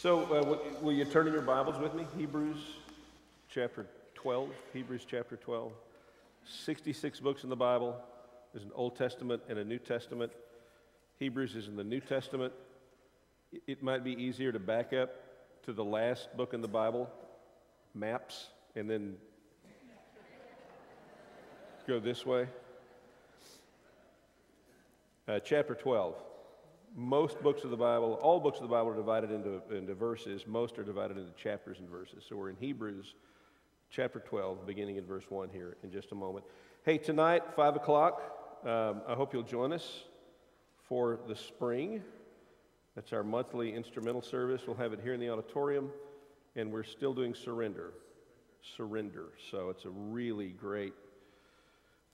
So, uh, will, will you turn in your Bibles with me? Hebrews chapter 12. Hebrews chapter 12. 66 books in the Bible. There's an Old Testament and a New Testament. Hebrews is in the New Testament. It- might be easier to back up to the last book in the Bible, maps, and then go this way. Uh, chapter 12. Most books of the Bible, all books of the Bible are divided into, into verses. Most are divided into chapters and verses. So we're in Hebrews chapter 12, beginning in verse 1 here in just a moment. Hey, tonight, 5 o'clock, um, I hope you'll join us for the spring. That's our monthly instrumental service. We'll have it here in the auditorium, and we're still doing surrender. Surrender. So it's a really great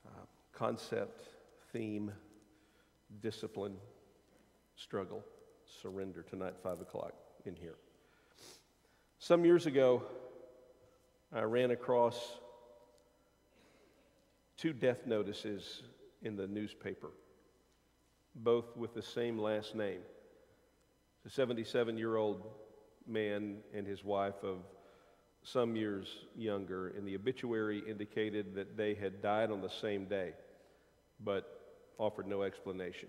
uh, concept, theme, discipline, struggle, surrender tonight, 5 o'clock in here. Some years ago, I ran across two death notices in the newspaper, both with the same last name. A 77 year old man and his wife of some years younger, and the obituary indicated that they had died on the same day, but offered no explanation.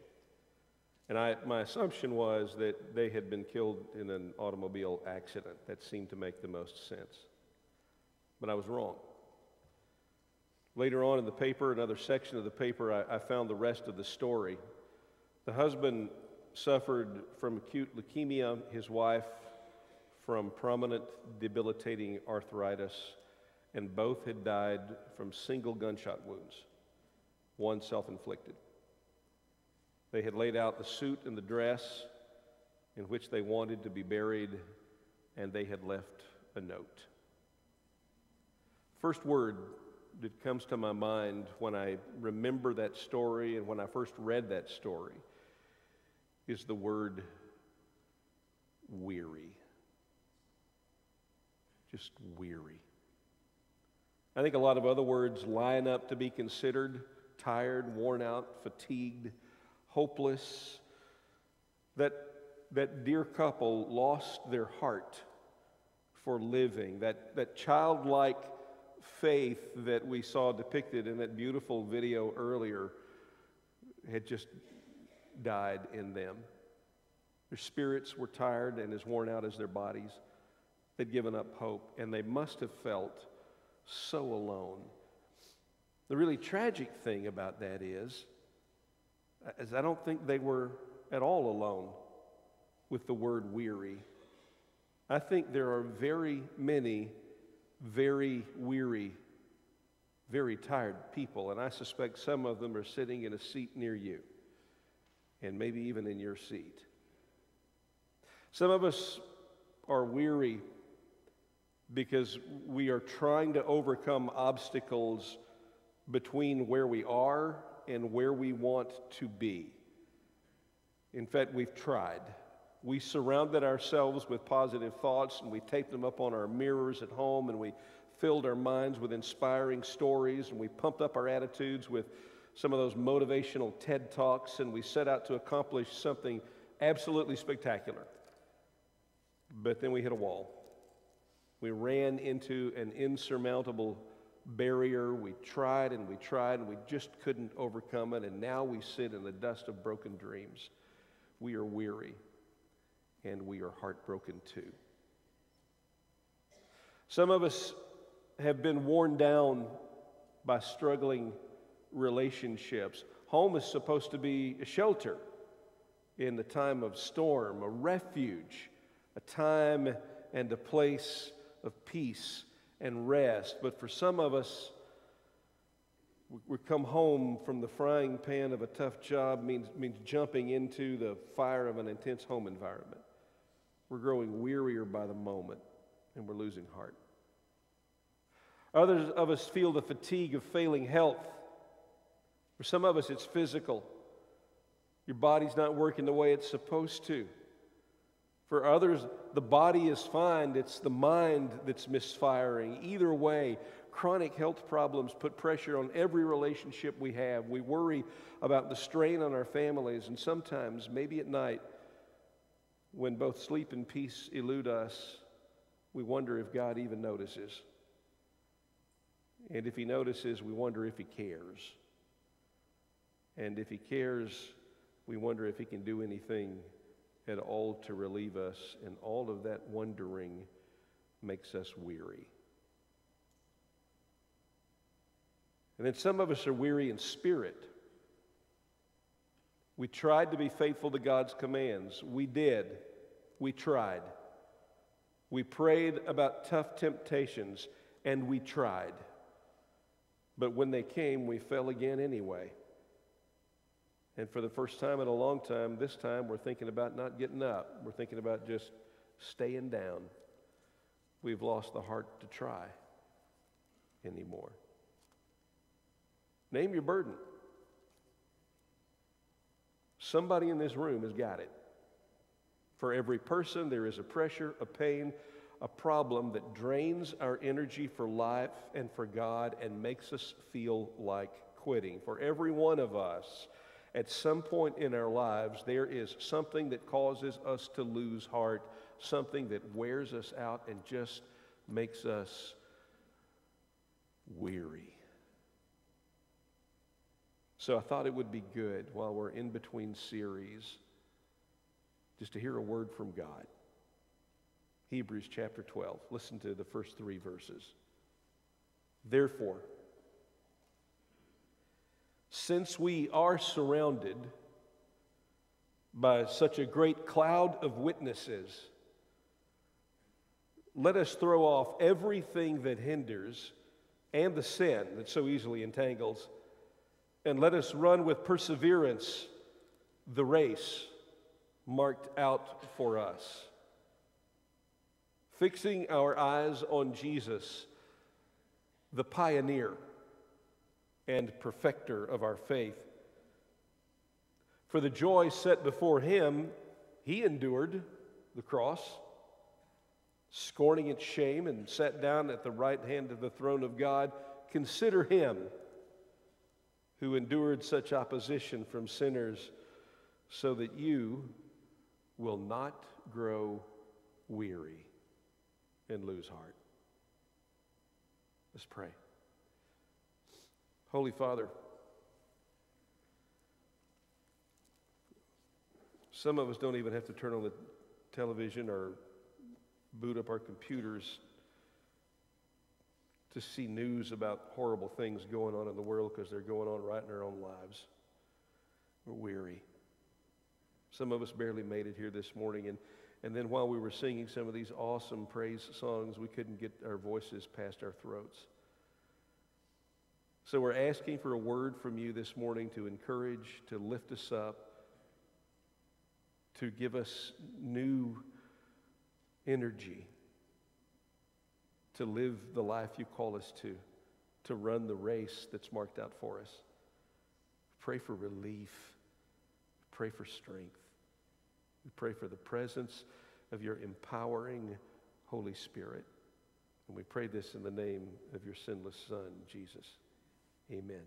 And I, my assumption was that they had been killed in an automobile accident. That seemed to make the most sense. But I was wrong. Later on in the paper, another section of the paper, I, I found the rest of the story. The husband suffered from acute leukemia, his wife from prominent debilitating arthritis, and both had died from single gunshot wounds, one self inflicted. They had laid out the suit and the dress in which they wanted to be buried, and they had left a note. First word that comes to my mind when I remember that story and when I first read that story is the word weary. Just weary. I think a lot of other words line up to be considered tired, worn out, fatigued hopeless. That, that dear couple lost their heart for living. That, that childlike faith that we saw depicted in that beautiful video earlier had just died in them. Their spirits were tired and as worn out as their bodies. They'd given up hope, and they must have felt so alone. The really tragic thing about that is as I don't think they were at all alone with the word weary. I think there are very many very weary, very tired people, and I suspect some of them are sitting in a seat near you, and maybe even in your seat. Some of us are weary because we are trying to overcome obstacles between where we are and where we want to be. In fact, we've tried. We surrounded ourselves with positive thoughts and we taped them up on our mirrors at home and we filled our minds with inspiring stories and we pumped up our attitudes with some of those motivational TED Talks and we set out to accomplish something absolutely spectacular. But then we hit a wall. We ran into an insurmountable barrier. We tried and we tried and we just couldn't overcome it. And now we sit in the dust of broken dreams. We are weary and we are heartbroken too. Some of us have been worn down by struggling relationships. Home is supposed to be a shelter in the time of storm, a refuge, a time and a place of peace and rest. But for some of us, we come home from the frying pan of a tough job means, means jumping into the fire of an intense home environment. We're growing wearier by the moment and we're losing heart. Others of us feel the fatigue of failing health. For some of us, it's physical. Your body's not working the way it's supposed to. For others, the body is fine, it's the mind that's misfiring. Either way, chronic health problems put pressure on every relationship we have. We worry about the strain on our families, and sometimes, maybe at night, when both sleep and peace elude us, we wonder if God even notices. And if He notices, we wonder if He cares. And if He cares, we wonder if He can do anything at all to relieve us. And all of that wondering makes us weary. And then some of us are weary in spirit. We tried to be faithful to God's commands. We did. We tried. We prayed about tough temptations, and we tried. But when they came, we fell again anyway. And for the first time in a long time, this time we're thinking about not getting up. We're thinking about just staying down. We've lost the heart to try anymore. Name your burden. Somebody in this room has got it. For every person, there is a pressure, a pain, a problem that drains our energy for life and for God and makes us feel like quitting. For every one of us, at some point in our lives, there is something that causes us to lose heart, something that wears us out and just makes us weary. So I thought it would be good while we're in between series just to hear a word from God. Hebrews chapter 12. Listen to the first three verses. Therefore, since we are surrounded by such a great cloud of witnesses, let us throw off everything that hinders and the sin that so easily entangles, and let us run with perseverance the race marked out for us. Fixing our eyes on Jesus, the pioneer and perfecter of our faith. For the joy set before him, he endured the cross, scorning its shame, and sat down at the right hand of the throne of God. Consider him who endured such opposition from sinners, so that you will not grow weary and lose heart. Let's pray. Holy Father, some of us don't even have to turn on the television or boot up our computers to see news about horrible things going on in the world because they're going on right in our own lives. We're weary. Some of us barely made it here this morning. And, and then while we were singing some of these awesome praise songs, we couldn't get our voices past our throats. So we're asking for a word from you this morning to encourage, to lift us up, to give us new energy to live the life you call us to, to run the race that's marked out for us. Pray for relief. Pray for strength. We pray for the presence of your empowering Holy Spirit. And we pray this in the name of your sinless Son, Jesus. Amen.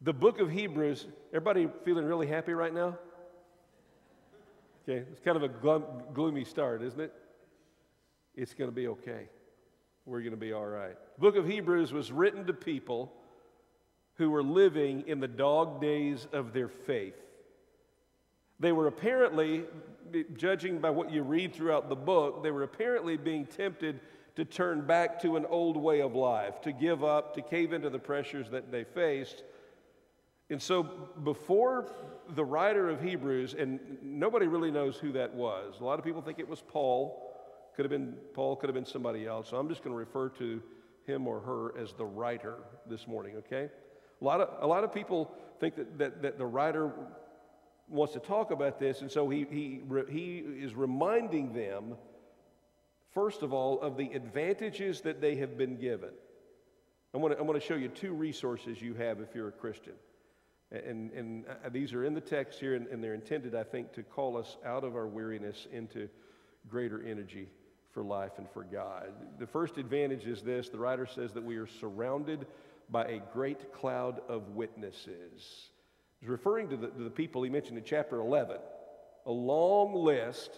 The book of Hebrews, everybody feeling really happy right now? Okay, it's kind of a glum, gloomy start, isn't it? It's going to be okay. We're going to be all right. The book of Hebrews was written to people who were living in the dog days of their faith. They were apparently, judging by what you read throughout the book, they were apparently being tempted to turn back to an old way of life, to give up, to cave into the pressures that they faced. And so, before the writer of Hebrews, and nobody really knows who that was, a lot of people think it was Paul. Could have been Paul, could have been somebody else. So, I'm just going to refer to him or her as the writer this morning, okay? A lot of, a lot of people think that, that, that the writer wants to talk about this, and so he, he, he is reminding them, first of all, of the advantages that they have been given. I want to, I want to show you two resources you have if you're a Christian. And, and uh, these are in the text here, and, and they're intended, I think, to call us out of our weariness into greater energy for life and for God. The first advantage is this the writer says that we are surrounded by a great cloud of witnesses. He's referring to the, to the people he mentioned in chapter 11. a long list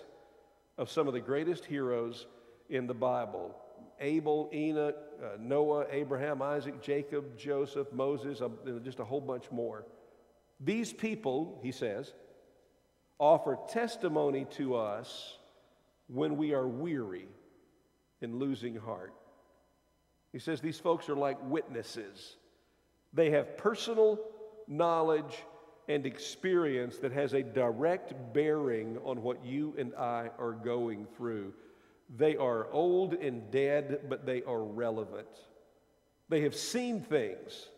of some of the greatest heroes in the Bible Abel, Enoch, uh, Noah, Abraham, Isaac, Jacob, Joseph, Moses, uh, just a whole bunch more. These people, he says, offer testimony to us when we are weary and losing heart. He says these folks are like witnesses. They have personal knowledge and experience that has a direct bearing on what you and I are going through. They are old and dead, but they are relevant. They have seen things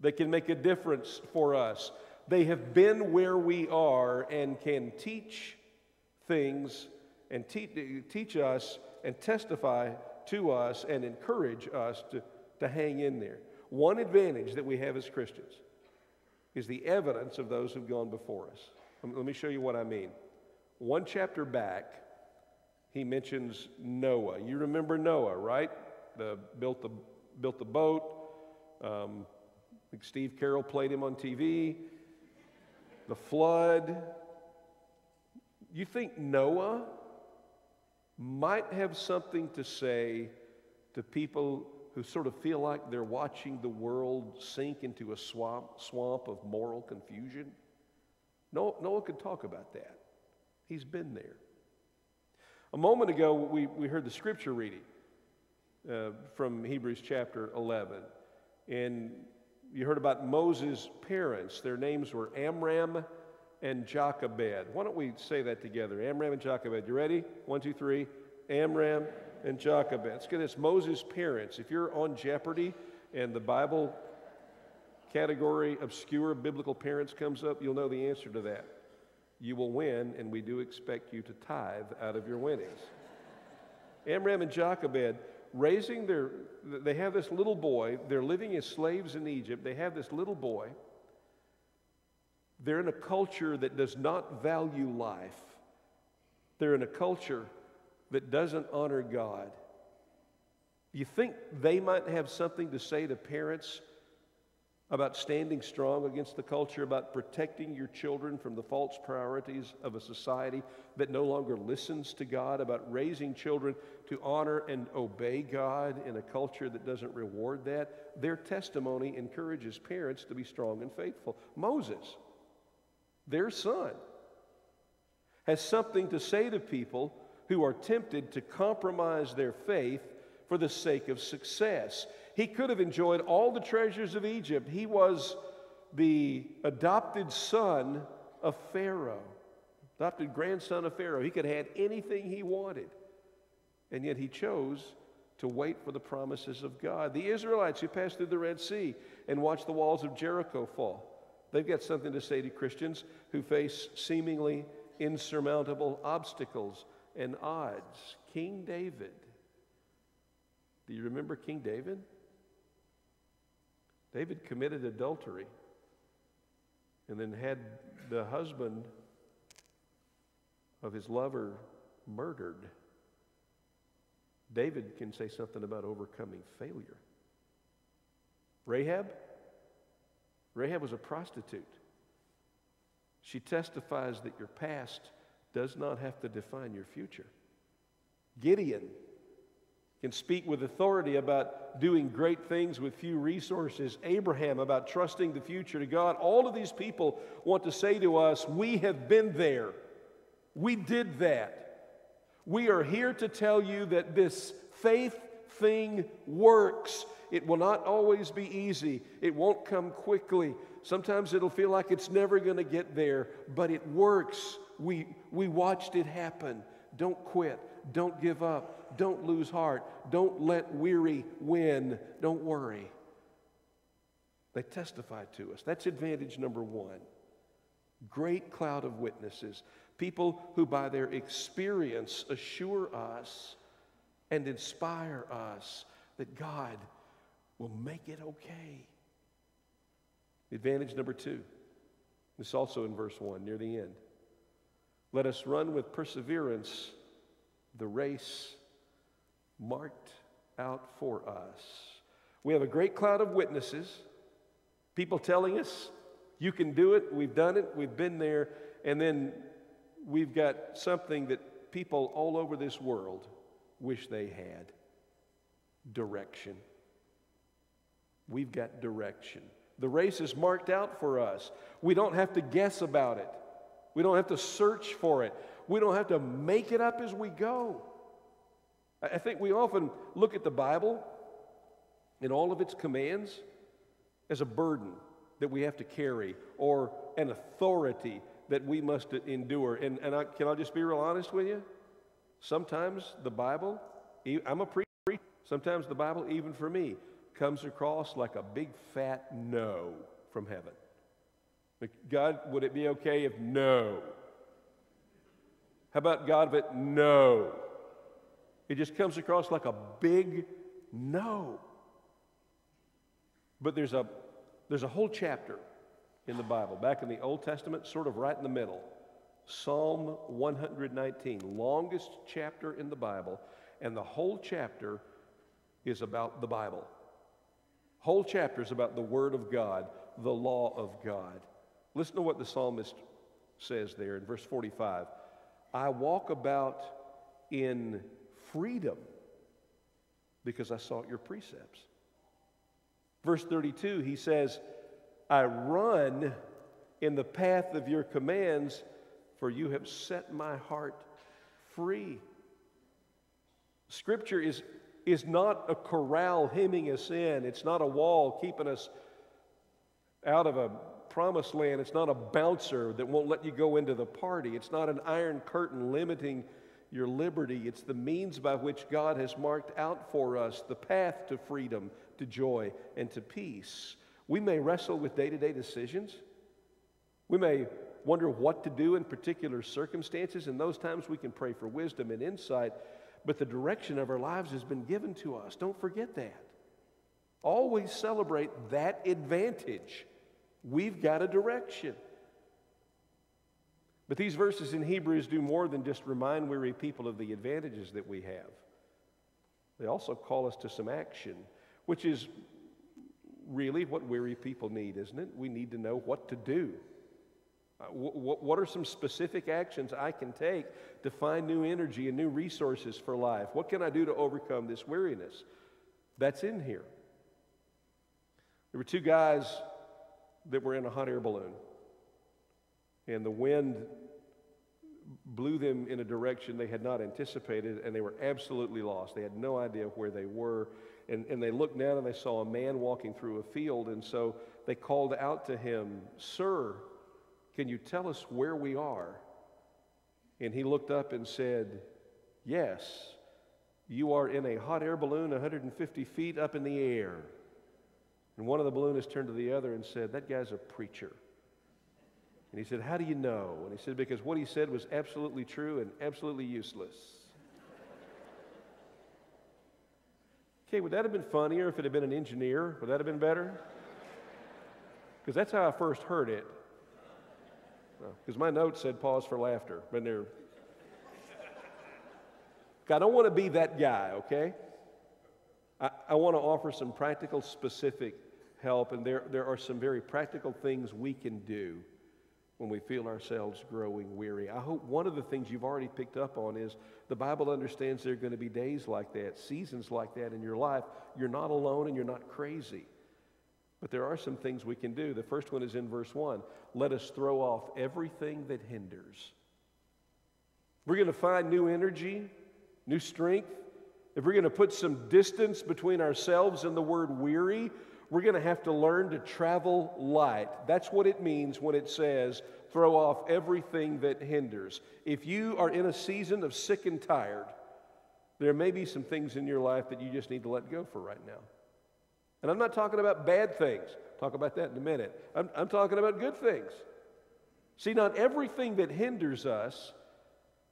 that can make a difference for us. They have been where we are and can teach things and te- teach us and testify to us and encourage us to, to hang in there. One advantage that we have as Christians is the evidence of those who've gone before us. Let me show you what I mean. One chapter back, he mentions Noah. You remember Noah, right? The, built, the, built the boat. Um, Steve Carell played him on TV. The flood. You think Noah might have something to say to people who sort of feel like they're watching the world sink into a swamp, swamp of moral confusion? Noah, Noah could talk about that. He's been there. A moment ago, we, we heard the scripture reading uh, from Hebrews chapter 11. And you heard about Moses' parents. Their names were Amram and Jochebed. Why don't we say that together? Amram and Jochebed. You ready? One, two, three. Amram and Jochebed. Let's get this. Moses' parents. If you're on Jeopardy and the Bible category obscure biblical parents comes up, you'll know the answer to that you will win, and we do expect you to tithe out of your winnings. Amram and Jochebed, raising their, they have this little boy. They're living as slaves in Egypt. They have this little boy. They're in a culture that does not value life. They're in a culture that doesn't honor God. You think they might have something to say to parents about standing strong against the culture, about protecting your children from the false priorities of a society that no longer listens to God, about raising children to honor and obey God in a culture that doesn't reward that. Their testimony encourages parents to be strong and faithful. Moses, their son, has something to say to people who are tempted to compromise their faith for the sake of success. He could have enjoyed all the treasures of Egypt. He was the adopted son of Pharaoh, adopted grandson of Pharaoh. He could have had anything he wanted. And yet he chose to wait for the promises of God. The Israelites who passed through the Red Sea and watched the walls of Jericho fall, they've got something to say to Christians who face seemingly insurmountable obstacles and odds. King David. Do you remember King David? David committed adultery and then had the husband of his lover murdered. David can say something about overcoming failure. Rahab? Rahab was a prostitute. She testifies that your past does not have to define your future. Gideon can speak with authority about doing great things with few resources. Abraham about trusting the future to God. All of these people want to say to us, We have been there. We did that. We are here to tell you that this faith thing works. It will not always be easy, it won't come quickly. Sometimes it'll feel like it's never going to get there, but it works. We, we watched it happen. Don't quit. Don't give up. Don't lose heart. Don't let weary win. Don't worry. They testify to us. That's advantage number one. Great cloud of witnesses. People who, by their experience, assure us and inspire us that God will make it okay. Advantage number two. This also in verse 1, near the end. Let us run with perseverance the race marked out for us. We have a great cloud of witnesses, people telling us, you can do it, we've done it, we've been there. And then we've got something that people all over this world wish they had direction. We've got direction. The race is marked out for us. We don't have to guess about it. We don't have to search for it. We don't have to make it up as we go. I think we often look at the Bible and all of its commands as a burden that we have to carry or an authority that we must endure. And, and I, can I just be real honest with you? Sometimes the Bible, I'm a preacher, sometimes the Bible, even for me, comes across like a big fat no from heaven. God, would it be okay if no? How about God, but no? It just comes across like a big no. But there's a, there's a whole chapter in the Bible, back in the Old Testament, sort of right in the middle. Psalm 119, longest chapter in the Bible, and the whole chapter is about the Bible. Whole chapter is about the Word of God, the law of God. Listen to what the psalmist says there in verse 45 I walk about in freedom because I sought your precepts. Verse 32, he says, I run in the path of your commands, for you have set my heart free. Scripture is, is not a corral hemming us in, it's not a wall keeping us out of a promised land. It's not a bouncer that won't let you go into the party. It's not an iron curtain limiting your liberty. It's the means by which God has marked out for us the path to freedom, to joy, and to peace. We may wrestle with day to day decisions. We may wonder what to do in particular circumstances. In those times, we can pray for wisdom and insight, but the direction of our lives has been given to us. Don't forget that. Always celebrate that advantage We've got a direction. But these verses in Hebrews do more than just remind weary people of the advantages that we have. They also call us to some action, which is really what weary people need, isn't it? We need to know what to do. Uh, what are some specific actions I can take to find new energy and new resources for life? What can I do to overcome this weariness? That's in here. There were two guys that were in a hot air balloon. And the wind blew them in a direction they had not anticipated, and they were absolutely lost. They had no idea where they were. And, and they looked down and they saw a man walking through a field, and so they called out to him, Sir, can you tell us where we are? And he looked up and said, Yes, you are in a hot air balloon 150 feet up in the air. And one of the balloonists turned to the other and said, That guy's a preacher. And he said, How do you know? And he said, Because what he said was absolutely true and absolutely useless. okay, would that have been funnier if it had been an engineer? Would that have been better? Because that's how I first heard it. Because my notes said pause for laughter, but they're. I don't want to be that guy, okay? I, I want to offer some practical, specific help, and there, there are some very practical things we can do when we feel ourselves growing weary. I hope one of the things you've already picked up on is the Bible understands there are going to be days like that, seasons like that in your life. You're not alone and you're not crazy. But there are some things we can do. The first one is in verse 1 let us throw off everything that hinders. We're going to find new energy, new strength, if we're going to put some distance between ourselves and the word weary, we're going to have to learn to travel light. That's what it means when it says, throw off everything that hinders. If you are in a season of sick and tired, there may be some things in your life that you just need to let go for right now. And I'm not talking about bad things. talk about that in a minute. I'm, I'm talking about good things. See, not everything that hinders us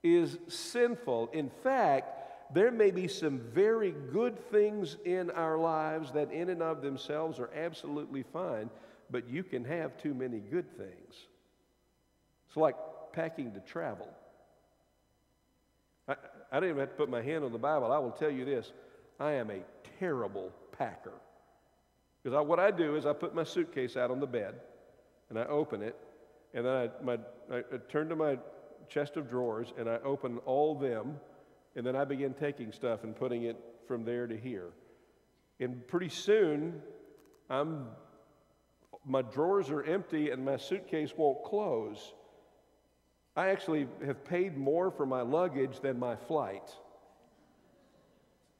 is sinful. In fact, there may be some very good things in our lives that, in and of themselves, are absolutely fine, but you can have too many good things. It's like packing to travel. I, I don't even have to put my hand on the Bible. I will tell you this I am a terrible packer. Because what I do is I put my suitcase out on the bed and I open it, and then I, my, I turn to my chest of drawers and I open all them, and then I begin taking stuff and putting it from there to here. And pretty soon, I'm, my drawers are empty and my suitcase won't close. I actually have paid more for my luggage than my flight.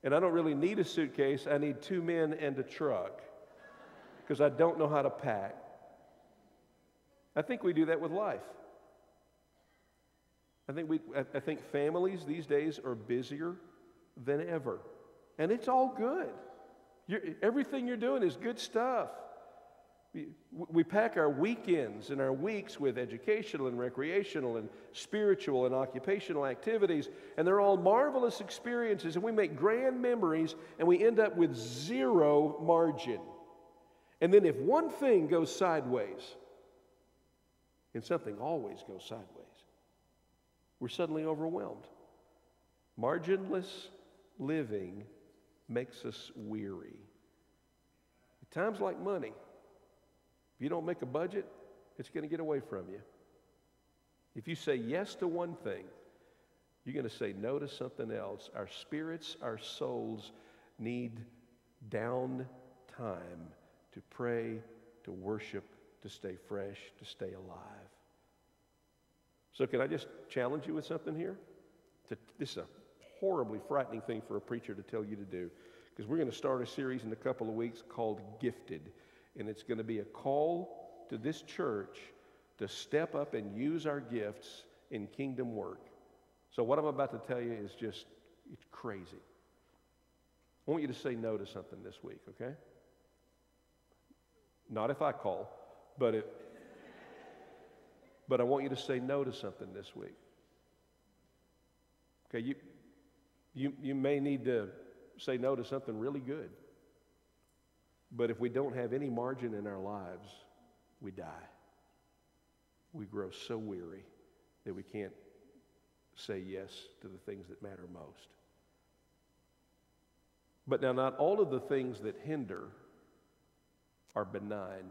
And I don't really need a suitcase, I need two men and a truck because I don't know how to pack. I think we do that with life. I think, we, I think families these days are busier than ever. And it's all good. You're, everything you're doing is good stuff. We, we pack our weekends and our weeks with educational and recreational and spiritual and occupational activities, and they're all marvelous experiences, and we make grand memories, and we end up with zero margin. And then if one thing goes sideways, and something always goes sideways, we're suddenly overwhelmed. Marginless living makes us weary. At times like money, if you don't make a budget, it's going to get away from you. If you say yes to one thing, you're going to say no to something else. Our spirits, our souls need down time to pray, to worship, to stay fresh, to stay alive. So, can I just challenge you with something here? To, this is a horribly frightening thing for a preacher to tell you to do because we're going to start a series in a couple of weeks called Gifted. And it's going to be a call to this church to step up and use our gifts in kingdom work. So, what I'm about to tell you is just it's crazy. I want you to say no to something this week, okay? Not if I call, but it, but I want you to say no to something this week. Okay, you, you, you may need to say no to something really good. But if we don't have any margin in our lives, we die. We grow so weary that we can't say yes to the things that matter most. But now, not all of the things that hinder are benign.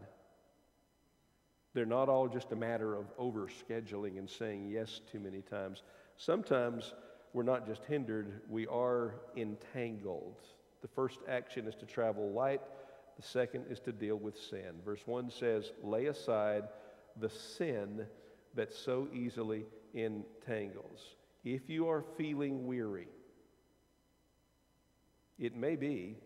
They're not all just a matter of overscheduling and saying yes too many times. Sometimes we're not just hindered, we are entangled. The first action is to travel light, the second is to deal with sin. Verse 1 says, Lay aside the sin that so easily entangles. If you are feeling weary, it may be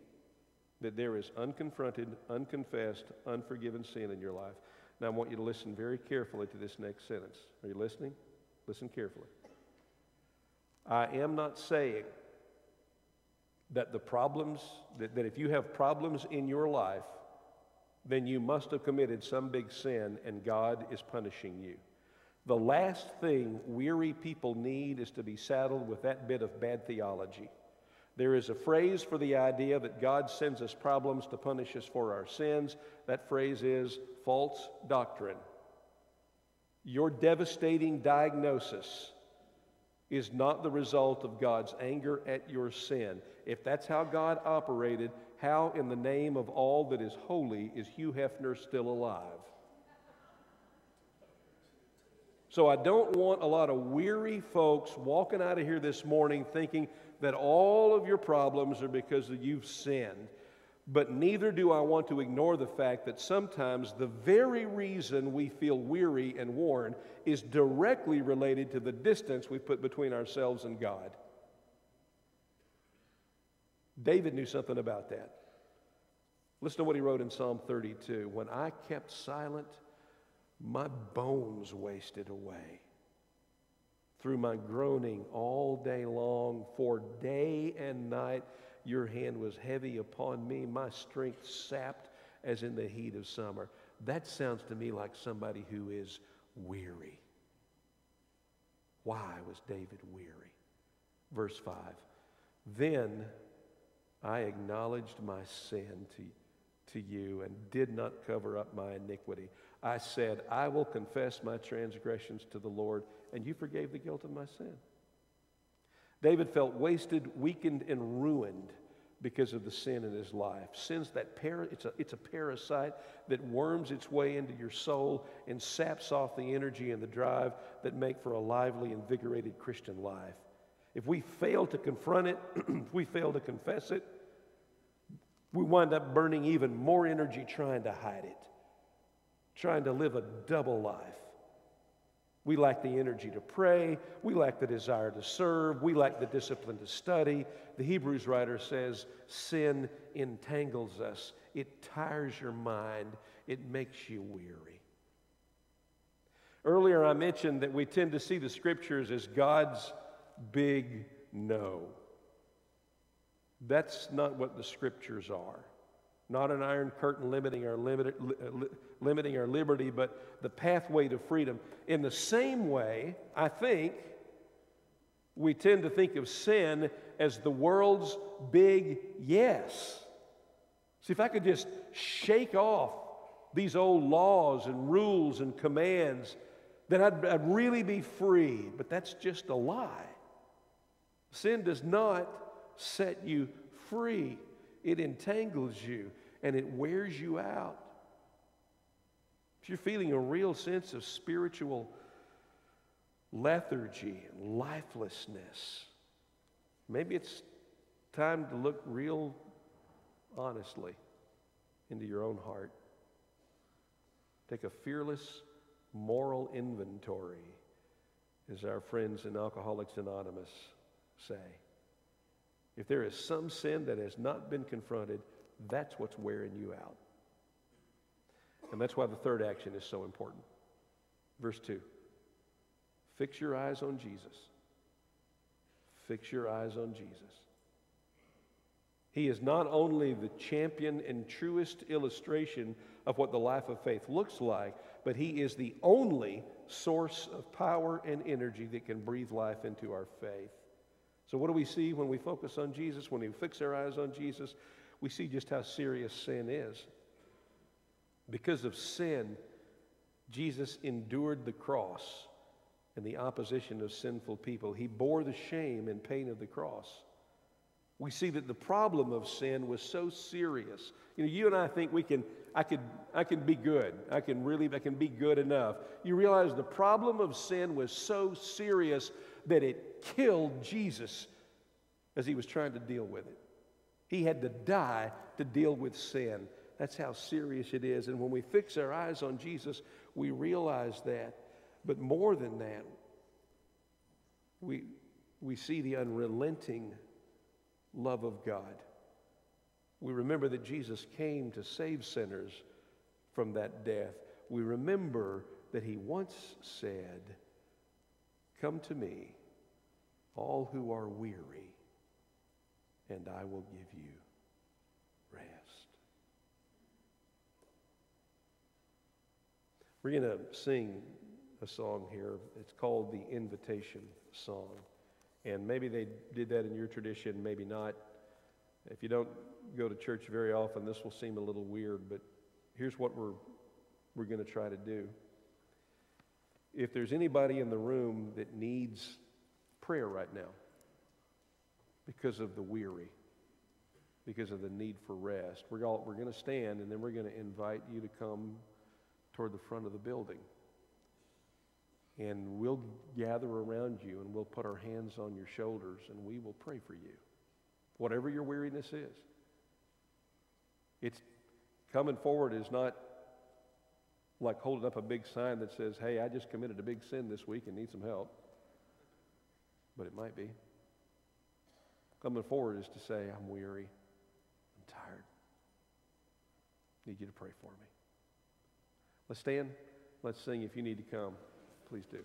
that there is unconfronted, unconfessed, unforgiven sin in your life. Now, I want you to listen very carefully to this next sentence. Are you listening? Listen carefully. I am not saying that the problems, that, that if you have problems in your life, then you must have committed some big sin and God is punishing you. The last thing weary people need is to be saddled with that bit of bad theology. There is a phrase for the idea that God sends us problems to punish us for our sins. That phrase is false doctrine. Your devastating diagnosis is not the result of God's anger at your sin. If that's how God operated, how in the name of all that is holy is Hugh Hefner still alive? So I don't want a lot of weary folks walking out of here this morning thinking that all of your problems are because you've sinned. But neither do I want to ignore the fact that sometimes the very reason we feel weary and worn is directly related to the distance we put between ourselves and God. David knew something about that. Listen to what he wrote in Psalm 32 When I kept silent, my bones wasted away through my groaning all day long, for day and night your hand was heavy upon me, my strength sapped as in the heat of summer. That sounds to me like somebody who is weary. Why was David weary? Verse 5 Then I acknowledged my sin to, to you and did not cover up my iniquity. I said, I will confess my transgressions to the Lord, and you forgave the guilt of my sin. David felt wasted, weakened, and ruined because of the sin in his life. Sin's that para- it's, a, it's a parasite that worms its way into your soul and saps off the energy and the drive that make for a lively, invigorated Christian life. If we fail to confront it, if we fail to confess it, we wind up burning even more energy trying to hide it, trying to live a double life. We lack the energy to pray. We lack the desire to serve. We lack the discipline to study. The Hebrews writer says sin entangles us, it tires your mind, it makes you weary. Earlier, I mentioned that we tend to see the scriptures as God's big no. That's not what the scriptures are. Not an iron curtain limiting our, limit, limiting our liberty, but the pathway to freedom. In the same way, I think we tend to think of sin as the world's big yes. See, if I could just shake off these old laws and rules and commands, then I'd, I'd really be free. But that's just a lie. Sin does not set you free, it entangles you and it wears you out. If you're feeling a real sense of spiritual lethargy and lifelessness, maybe it's time to look real honestly into your own heart. Take a fearless moral inventory, as our friends in Alcoholics Anonymous say. If there is some sin that has not been confronted, that's what's wearing you out. And that's why the third action is so important. Verse 2 Fix your eyes on Jesus. Fix your eyes on Jesus. He is not only the champion and truest illustration of what the life of faith looks like, but he is the only source of power and energy that can breathe life into our faith. So, what do we see when we focus on Jesus, when we fix our eyes on Jesus? We see just how serious sin is. Because of sin, Jesus endured the cross and the opposition of sinful people. He bore the shame and pain of the cross. We see that the problem of sin was so serious. You know, you and I think we can, I could, I can be good. I can really, I can be good enough. You realize the problem of sin was so serious that it killed Jesus as he was trying to deal with it. He had to die to deal with sin. That's how serious it is. And when we fix our eyes on Jesus, we realize that. But more than that, we, we see the unrelenting love of God. We remember that Jesus came to save sinners from that death. We remember that he once said, Come to me, all who are weary, and I will give you rest. We're going to sing a song here. It's called the Invitation Song. And maybe they did that in your tradition, maybe not. If you don't go to church very often, this will seem a little weird, but here's what we're, we're going to try to do. If there's anybody in the room that needs prayer right now, because of the weary, because of the need for rest. We're, all, we're going to stand and then we're going to invite you to come toward the front of the building. And we'll gather around you and we'll put our hands on your shoulders and we will pray for you, whatever your weariness is. It's coming forward is not like holding up a big sign that says, hey, I just committed a big sin this week and need some help. But it might be. Coming forward is to say, I'm weary, I'm tired. Need you to pray for me. Let's stand. Let's sing. If you need to come, please do.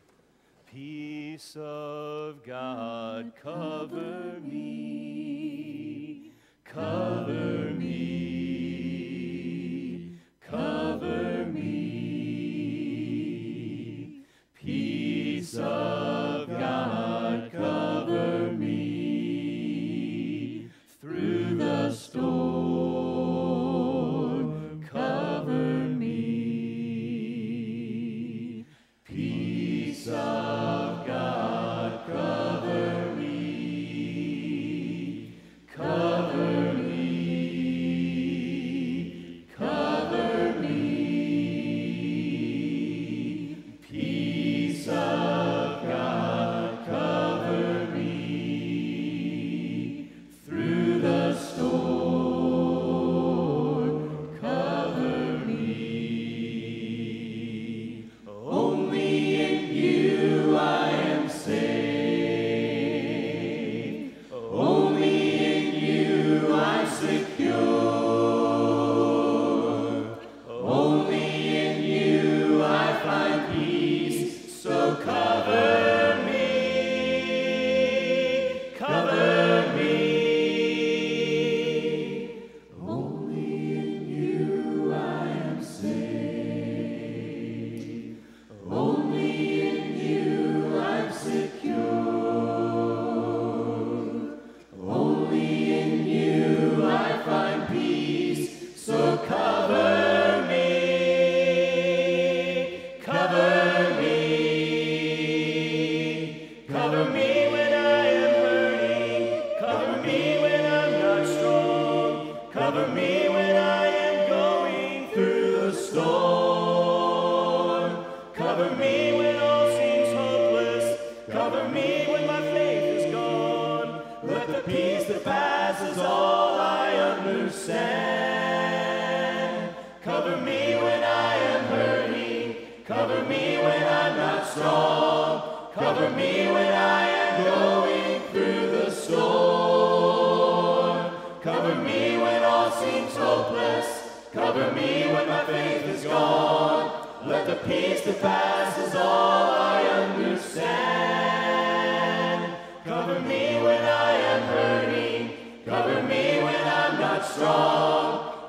Peace of God, cover me, cover me, cover me. Peace of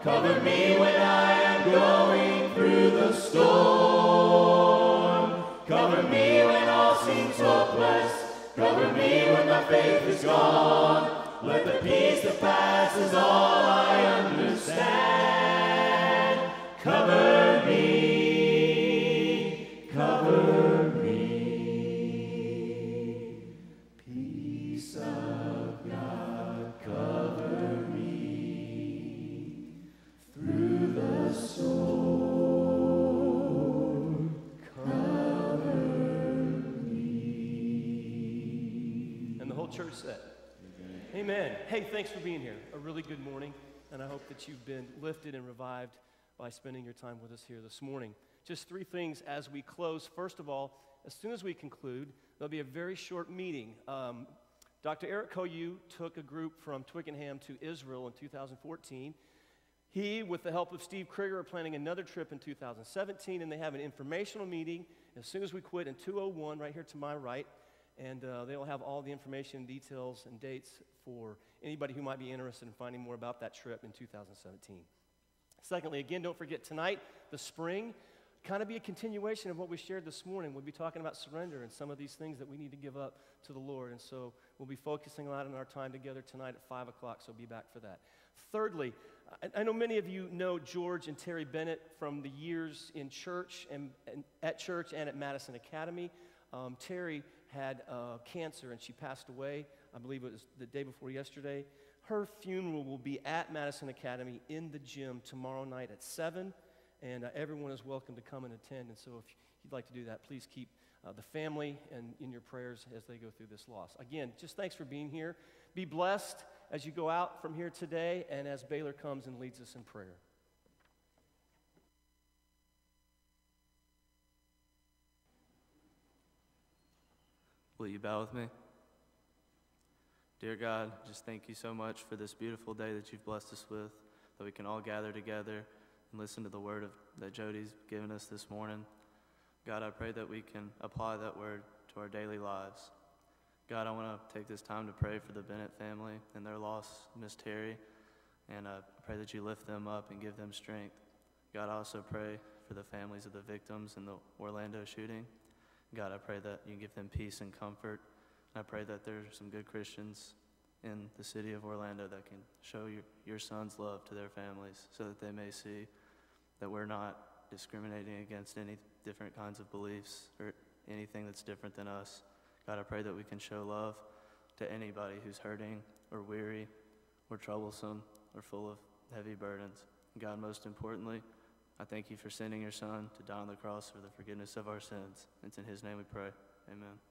Cover me when I am going through the storm. Cover me when all seems hopeless. Cover me when my faith is gone. Let the peace that passes all I understand. Cover Hey, thanks for being here. A really good morning, and I hope that you've been lifted and revived by spending your time with us here this morning. Just three things as we close. First of all, as soon as we conclude, there'll be a very short meeting. Um, Dr. Eric Koyu took a group from Twickenham to Israel in 2014. He, with the help of Steve Krieger, are planning another trip in 2017, and they have an informational meeting as soon as we quit in 201, right here to my right. And uh, they'll have all the information, details, and dates for anybody who might be interested in finding more about that trip in 2017. Secondly, again, don't forget tonight, the spring, kind of be a continuation of what we shared this morning. We'll be talking about surrender and some of these things that we need to give up to the Lord. And so we'll be focusing a lot on our time together tonight at 5 o'clock, so be back for that. Thirdly, I, I know many of you know George and Terry Bennett from the years in church and, and at church and at Madison Academy. Um, Terry had uh, cancer and she passed away. I believe it was the day before yesterday. Her funeral will be at Madison Academy in the gym tomorrow night at 7, and uh, everyone is welcome to come and attend. And so, if you'd like to do that, please keep uh, the family and in your prayers as they go through this loss. Again, just thanks for being here. Be blessed as you go out from here today, and as Baylor comes and leads us in prayer. Will you bow with me? Dear God, just thank you so much for this beautiful day that you've blessed us with, that we can all gather together and listen to the word of, that Jody's given us this morning. God, I pray that we can apply that word to our daily lives. God, I want to take this time to pray for the Bennett family and their loss, Miss Terry, and I pray that you lift them up and give them strength. God, I also pray for the families of the victims in the Orlando shooting. God, I pray that you give them peace and comfort. I pray that there are some good Christians in the city of Orlando that can show your, your son's love to their families so that they may see that we're not discriminating against any different kinds of beliefs or anything that's different than us. God, I pray that we can show love to anybody who's hurting or weary or troublesome or full of heavy burdens. God, most importantly, I thank you for sending your son to die on the cross for the forgiveness of our sins. It's in his name we pray. Amen.